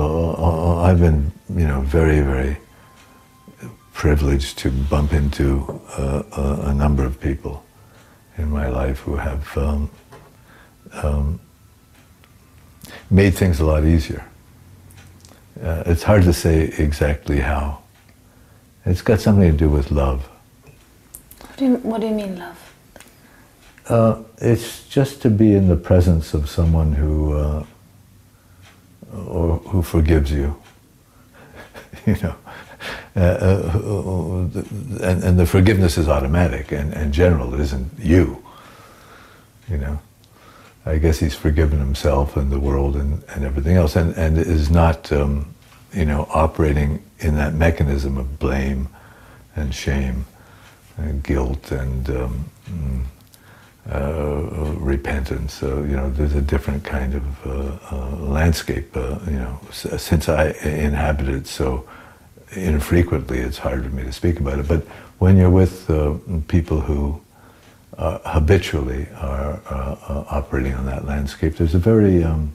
uh, I've been, you know, very, very privileged to bump into uh, a, a, number of people in my life who have um, um, made things a lot easier. Uh, it's hard to say exactly how. It's got something to do with love. What do you, what do you mean, love? Uh, it's just to be in the presence of someone who, uh, or who forgives you. you know, uh, uh, and, and the forgiveness is automatic and, and general. It isn't you. You know, I guess he's forgiven himself and the world and, and everything else, and and is not, um, you know, operating in that mechanism of blame and shame and guilt and. Um, mm, uh, repentance. So, you know, there's a different kind of uh, uh, landscape, uh, you know, since I inhabit it so infrequently, it's hard for me to speak about it. But when you're with uh, people who habitually are operating on that landscape, there's a very um,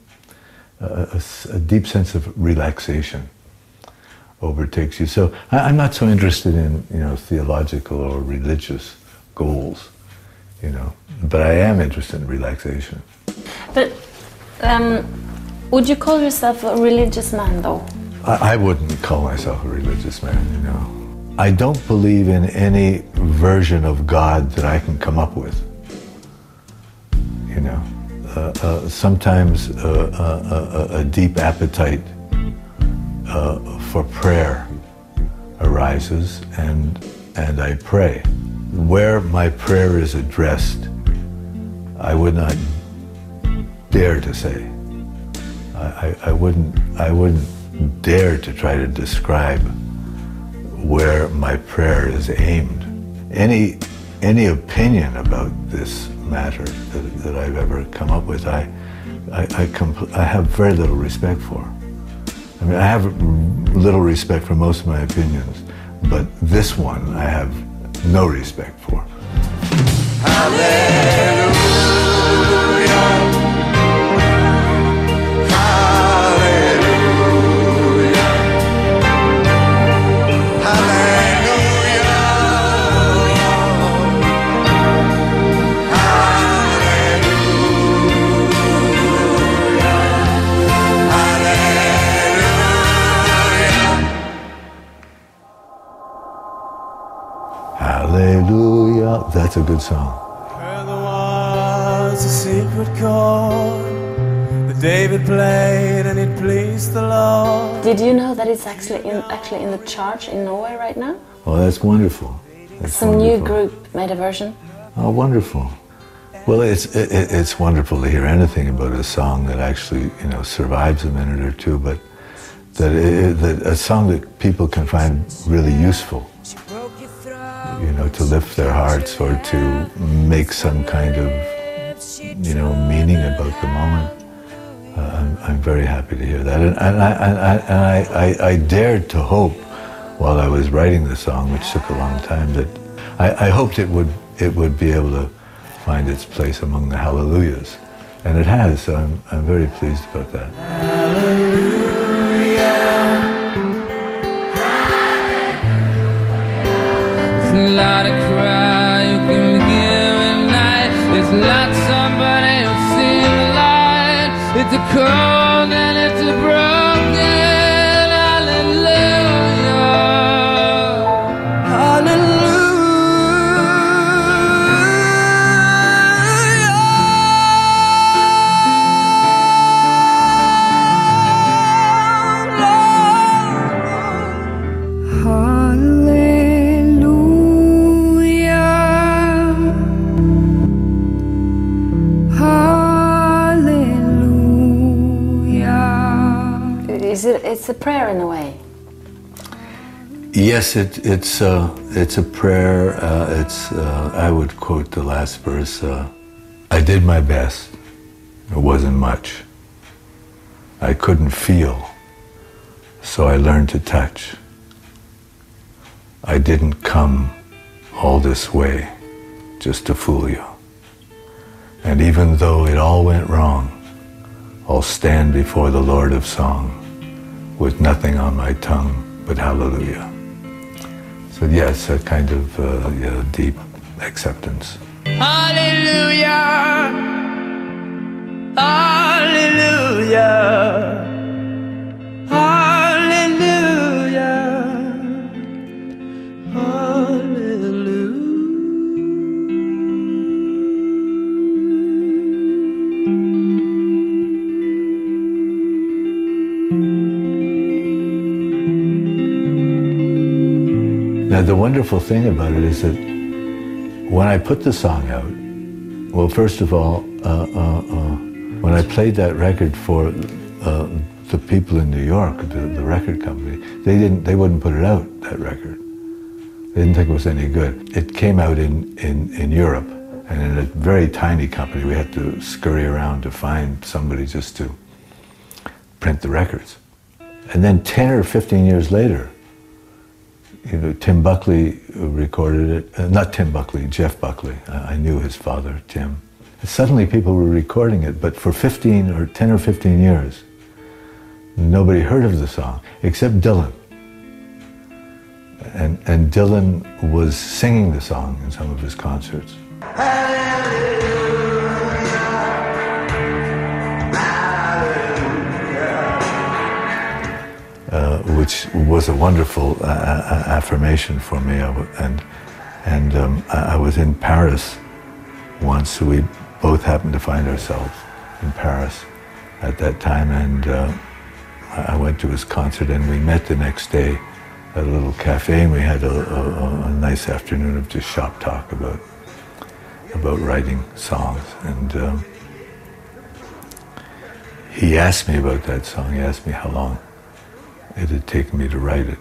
a, a, deep sense of relaxation overtakes you. So I, am not so interested in, you know, theological or religious goals you know. But I am interested in relaxation. But um, would you call yourself a religious man, though? I, I wouldn't call myself a religious man, you know. I don't believe in any version of God that I can come up with. You know, uh, uh, sometimes uh, uh, uh a deep appetite uh, for prayer arises, and and I pray where my prayer is addressed, I would not dare to say. I, I, wouldn't, I wouldn't dare to try to describe where my prayer is aimed. Any, any opinion about this matter that, that I've ever come up with, I, I, I, compl- I have very little respect for. I mean, I have little respect for most of my opinions, but this one I have no respect for. Hallelujah. That's a good song. There was a secret chord that David played and it pleased the Lord. Did you know that it's actually in actually in the church in Norway right now? Oh, that's wonderful. That's Some wonderful. new group made a version. Oh, wonderful. Well, it's it, it's wonderful to hear anything about a song that actually you know survives a minute or two, but that, it, that a song that people can find really useful you know, to lift their hearts or to make some kind of, you know, meaning about the moment. Uh, I'm, I'm, very happy to hear that. And, and, I, and, I, and I, I, dared to hope while I was writing the song, which took a long time, that I, I hoped it would, it would be able to find its place among the hallelujahs. And it has, so I'm, I'm very pleased about that. It's not a cry you can give at night. It's not somebody who's seen the light. It's a cold and it's a broken. A prayer in a way. Yes, it, it's uh, it's a prayer. Uh, it's uh, I would quote the last verse. Uh, I did my best. It wasn't much. I couldn't feel, so I learned to touch. I didn't come all this way just to fool you. And even though it all went wrong, I'll stand before the Lord of Song with nothing on my tongue but hallelujah. So yes, a kind of uh, yeah, deep acceptance. Hallelujah. Hallelujah. Now, the wonderful thing about it is that when I put the song out, well, first of all, uh, uh, uh, when I played that record for uh, the people in New York, the, the, record company, they didn't, they wouldn't put it out. That record, they didn't think it was any good. It came out in in, in Europe, and in a very tiny company, we had to scurry around to find somebody just to print the records. And then 10 or 15 years later, you know, Tim Buckley recorded it. Uh, not Tim Buckley, Jeff Buckley. I, I knew his father, Tim. And suddenly people were recording it, but for 15 or 10 or 15 years, nobody heard of the song except Dylan. And, and Dylan was singing the song in some of his concerts. Uh, which was a wonderful uh, uh affirmation for me. And, and um, I was in Paris once. We both happened to find ourselves in Paris at that time. And uh, I went to his concert and we met the next day at a little cafe and we had a, a, a nice afternoon of just shop talk about, about writing songs. And um, he asked me about that song. He asked me how long it had taken me to write it.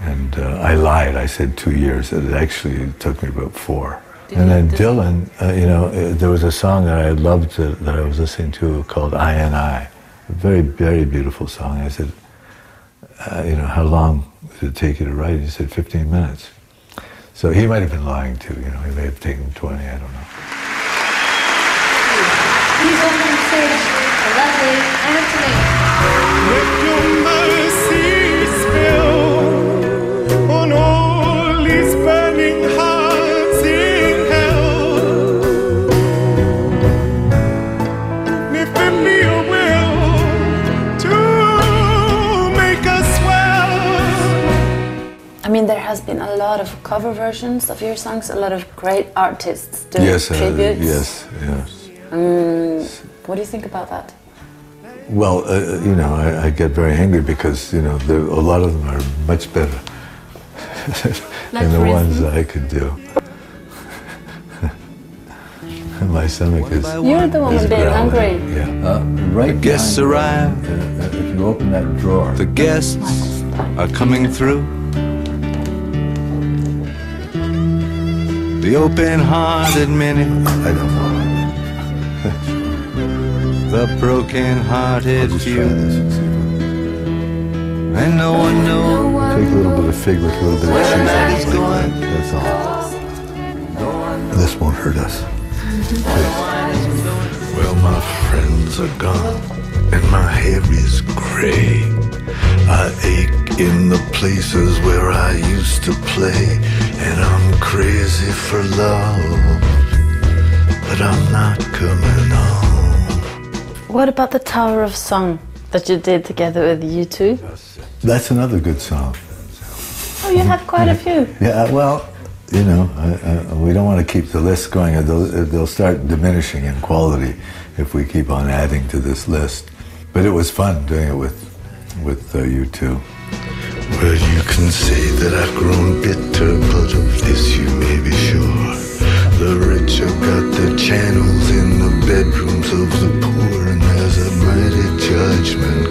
And uh, I lied. I said two years. It actually took me about four. Did and then Dylan, uh, you know, uh, there was a song that I loved to, that I was listening to called I and I. A very, very beautiful song. I said, uh, you know, how long did it take you to write? He said, 15 minutes. So he might have been lying too. You know, he may have taken 20. I don't know. He's on stage, lovely Anthony. Cover versions of your songs. A lot of great artists do yes, uh, tributes. Uh, yes, yes. Um, what do you think about that? Well, uh, you know, I, I, get very angry because you know there, a lot of them are much better than the ones I could do. My stomach is. You're the one being hungry. Yeah. Uh, right. The guests arrive. Uh, uh, if you open that drawer. The guests are coming through. The open-hearted many. I don't know. the broken-hearted few. And no one knows. Take a little bit of fig with a little bit of cheese. Like that. That's all. This won't hurt us. Well, my friends are gone, and my hair is gray. I ache in the places where I used to play, and I'm crazy for love, but I'm not coming home. What about the Tower of Song that you did together with U2? That's another good song. Oh, you have quite a few. Yeah, well, you know, uh, uh, we don't want to keep the list going. They'll, they'll start diminishing in quality if we keep on adding to this list. But it was fun doing it with with uh, U2. Well, you can say that I've grown bitter, but of this you may be sure. The rich have got their channels in the bedrooms of the poor, and there's a mighty judgment